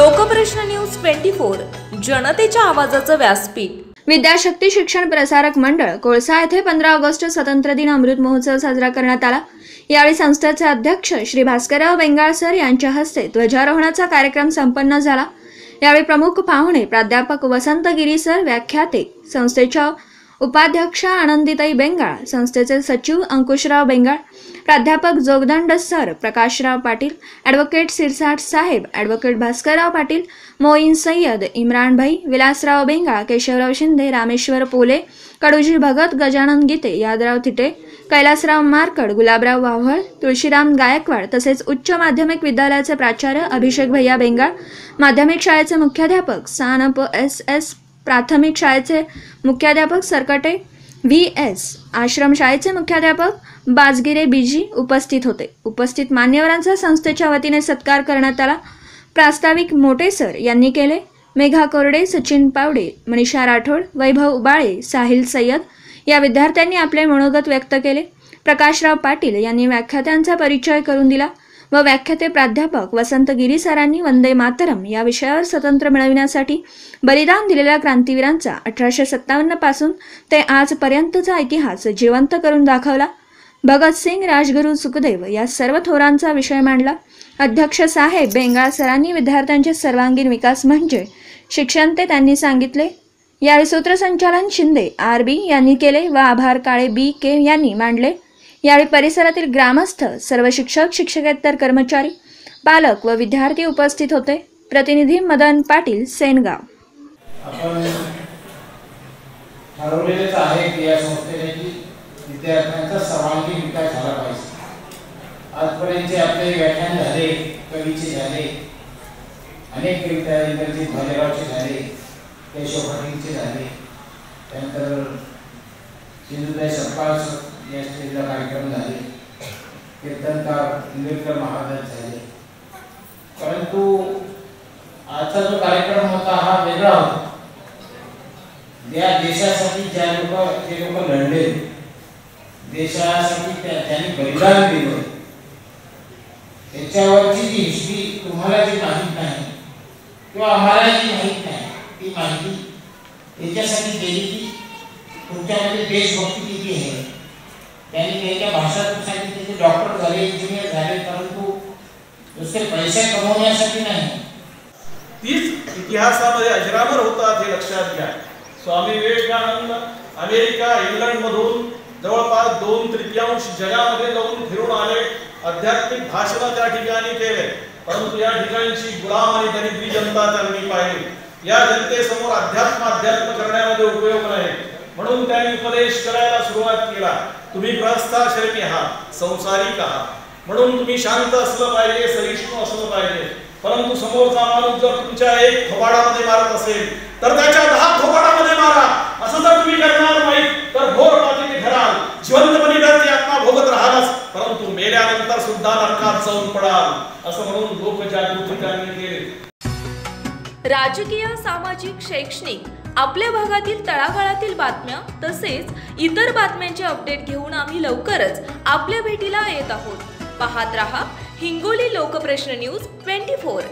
Lokprashna news twenty four जनतेच्या आवाजाचं व्यासपीठ. विद्याशक्ती शिक्षण प्रसारक मंडळ कोळसा येथे पंधरा ऑगस्ट स्वातंत्र्य दिन अमृत महोत्सव साजरा करण्यात आला. यावेळी संस्थेचे अध्यक्ष श्री भास्करराव बेंगाळसर यांच्या हस्ते ध्वजारोहणाचा कार्यक्रम संपन्न झाला. यावेळी प्रमुख पाहुणे प्राध्यापक वसंत गिरी सर व्याख्याते संस्थेच्या उपाध्यक्षा आनंदीताई बेंगाळ संस्थेचे सचिव अंकुशराव बेंगाळ प्राध्यापक जोगदंड सर प्रकाशराव पाटील ॲडव्होकेट सिरसाट साहेब ॲडव्होकेट भास्करराव पाटील मोईन सय्यद इम्रानभाई विलासराव बेंगाळ केशवराव शिंदे रामेश्वर पोले कडूजी भगत गजानन गीते यादराव थिटे कैलासराव मारकड गुलाबराव वाव्हळ तुळशीराम गायकवाड तसेच उच्च माध्यमिक विद्यालयाचे प्राचार्य अभिषेक भैया बेंगाळ माध्यमिक शाळेचे मुख्याध्यापक सानप एस एस प्राथमिक शाळेचे मुख्याध्यापक सरकटे व्ही एस. आश्रमशाळेचे मुख्याध्यापक बाजगिरे बीजी उपस्थित होते. उपस्थित मान्यवरांचा संस्थेच्या वतीने सत्कार करण्यात आला. प्रास्ताविक मोटे सर यांनी केले. मेघा कोरडे सचिन पावडे मनीषा राठोड वैभव उबाळे साहिल सय्यद या विद्यार्थ्यांनी आपले मनोगत व्यक्त केले. प्रकाशराव पाटील यांनी व्याख्यात्यांचा परिचय करून दिला. व व्याख्याते प्राध्यापक वसंत गिरी सरांनी वंदे मातरम या विषयावर स्वतंत्र मिळविण्यासाठी बलिदान दिलेल्या क्रांतीवीरांचा अठराशे सत्तावन्नपासून ते आजपर्यंतचा इतिहास जिवंत करून दाखवला. भगतसिंग राजगुरू सुखदेव या सर्व थोरांचा विषय मांडला. अध्यक्ष साहेब बेंगाळ सरांनी विद्यार्थ्यांचे सर्वांगीण विकास म्हणजे शिक्षण ते त्यांनी सांगितले. यावेळी सूत्रसंचालन शिंदे आर बी यांनी केले व आभार काळे बी के यांनी मांडले. यावेळी परिसरातील ग्रामस्थ सर्व शिक्षक शिक्षकेतर कर्मचारी पालक व विद्यार्थी उपस्थित होते. प्रतिनिधी मदन पाटील सेनगाव. आपण ठरवलेलेच आहे की या संस्थेने की विद्यार्थ्यांचा सर्वांगीण विकास झाला पाहिजे. आजपर्यंतचे आपले व्याख्यान झाले कवीचे झाले अनेक कविता इंग्रजीत भालेरावचे झाले केशव पाटीलचे झाले त्यानंतर सिंधुताई सपकाळ या स्टेजला कार्यक्रम झाले. कीर्तनकार इंद्रकर महाराज झाले. परंतु आजचा जो कार्यक्रम होता, हा वेगळा होता. या देशासाठी ज्या लोक, जे लोक लढले, देशासाठी त्या- त्यांनी बलिदान दिलं, त्याच्यावरची जी हिस्ट्री तुम्हाला जी माहीत नाही, किंवा आम्हाला जी माहीत नाही, ती माहिती याच्यासाठी दिली की तुमच्यामध्ये देशभक्ती किती आहे? त्यांनी त्यांच्या भाषातून सांगितले ते डॉक्टर झाले इंजिनियर झाले परंतु नुसते पैसे कमवण्यासाठी नाही. तीच इतिहासामध्ये अजरामर होतात हे लक्षात घ्या. स्वामी विवेकानंद अमेरिका इंग्लंड मधून जवळपास दोन तृतीयांश जगामध्ये जाऊन फिरून आले आध्यात्मिक भाषण त्या ठिकाणी केले. परंतु या ठिकाणची गुलाम आणि दरिद्री जनता त्यांनी पाहिली. या जनतेसमोर अध्यात्म अध्यात्म करण्यामध्ये उपयोग नाही. म्हणून त्यांनी उपदेश करायला सुरुवात केला. तुम्ही ग्रहस्थाश्रमी आहात संसारिक आहात. म्हणून तुम्ही शांत असलं पाहिजे सहिष्णू असलं पाहिजे. परंतु समोरचा माणूस जर तुमच्या एक थोबाडामध्ये मारत असेल तर त्याच्या दहा थोबाडामध्ये मारा. असं जर तुम्ही करणार नाही तर भोर पातीने ठराल जिवंतपणे डरते आत्मा भोगत राहालच परंतु मेल्यानंतर सुद्धा नरकात जाऊन पडाल. असं म्हणून लोकजागृती त्यांनी केली. राजकीय सामाजिक शैक्षणिक आपल्या भागातील तळागाळातील बातम्या तसेच इतर बातम्यांचे अपडेट घेऊन आम्ही लवकरच आपल्या भेटीला येत आहोत. पाहत रहा Hingoli Lokprashna news twenty four.